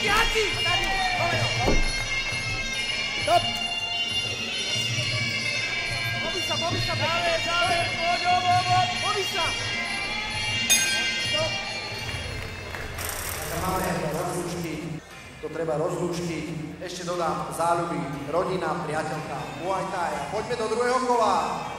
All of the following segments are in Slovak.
zadní. Luky, Hati! Zadní, povedo, poď. Stop! Pobi sa, pobi sa, Záver, záver, poď, ovo, ovo, pobi sa! Stop! Máme rozlúčky, to treba rozlúčky. Ešte dodám záľuby, rodina, priateľka, Muay Thai. Poďme do druhého kola.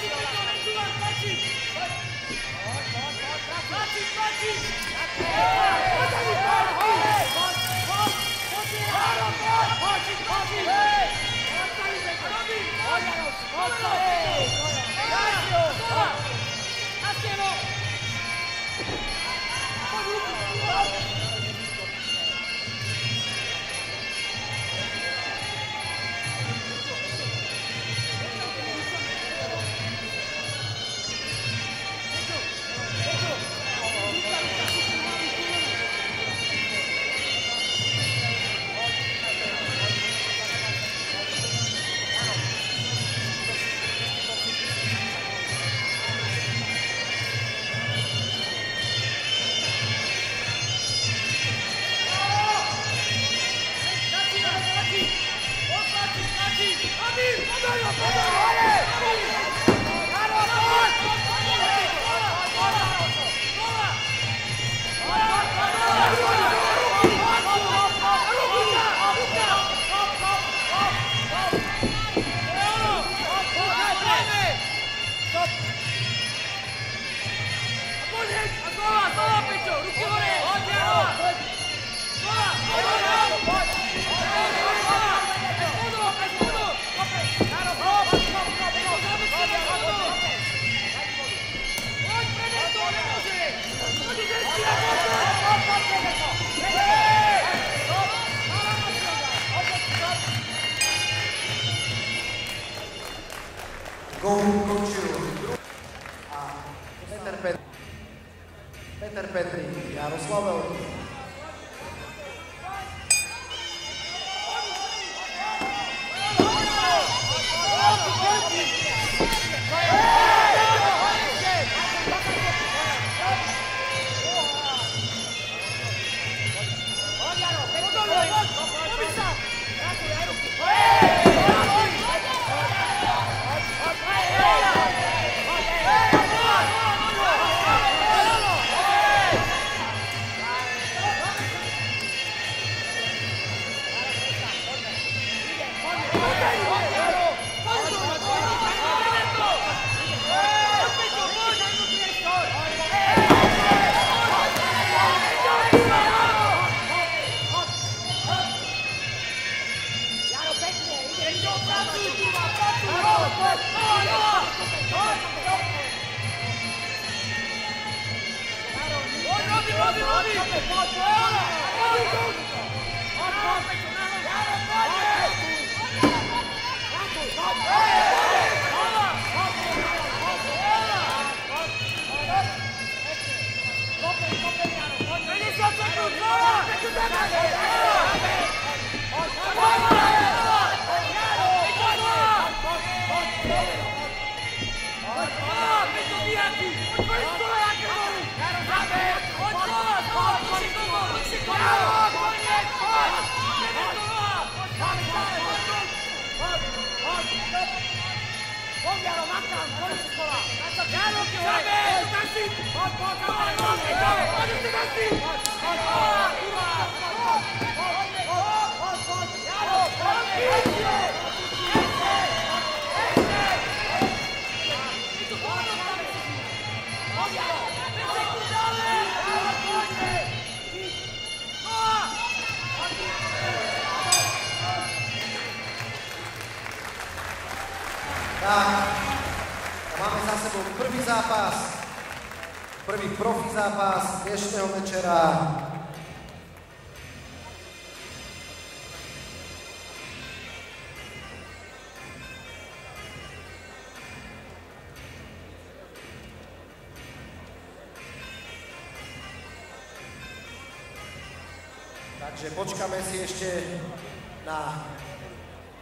Oh! ¡Vamos, Petri, Jaroslav Veľký. Robi, Robi, Robi! Robi, Robi! Tá. Sebou prvý zápas, prvý profi zápas dnešného večera. Takže počkáme si ešte na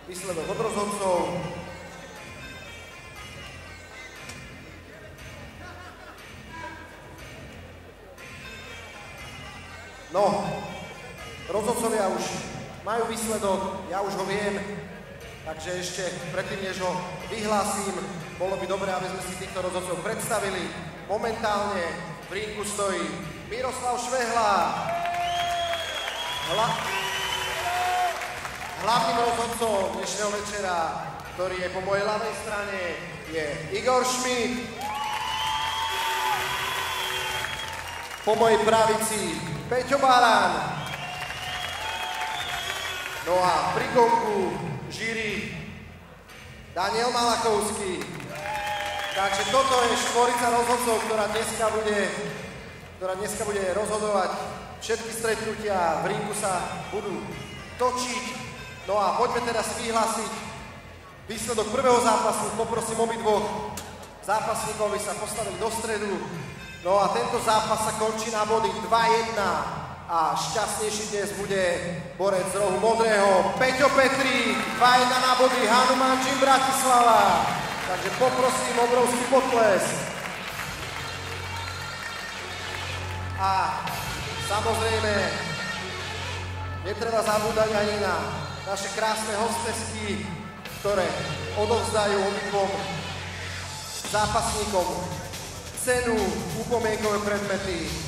výsledok od rozhodcov. No, rozhodcovia už majú výsledok, ja už ho viem, takže ešte predtým, než ho vyhlásim, bolo by dobré, aby sme si týchto rozhodcov predstavili. Momentálne v ringu stojí Miroslav Švehla, Hla... Hlavným rozhodcom dnešného večera, ktorý je po mojej ľavej strane, je Igor Šmit. Po mojej pravici Peťo Barán. No a pri konku žíri Daniel Malakovský. Takže toto je štvorica rozhodcov, ktorá dneska bude, ktorá dneska bude rozhodovať Všetky stretnutia v ringu sa budú točiť. No a poďme teraz vyhlásiť výsledok prvého zápasu. Poprosím obidvoch zápasníkov, aby sa postavili do stredu. No a tento zápas sa končí na body 2-1 a šťastnejší dnes bude borec z rohu modrého Peťo Petrík, 2-1 na body Hanuman Gym Bratislava. Takže poprosím obrovský potles. A Samozrejme, netreba zabúdať ani na naše krásne hostesky, ktoré odovzdajú obidvom zápasníkom scenu u pomenkove predmeti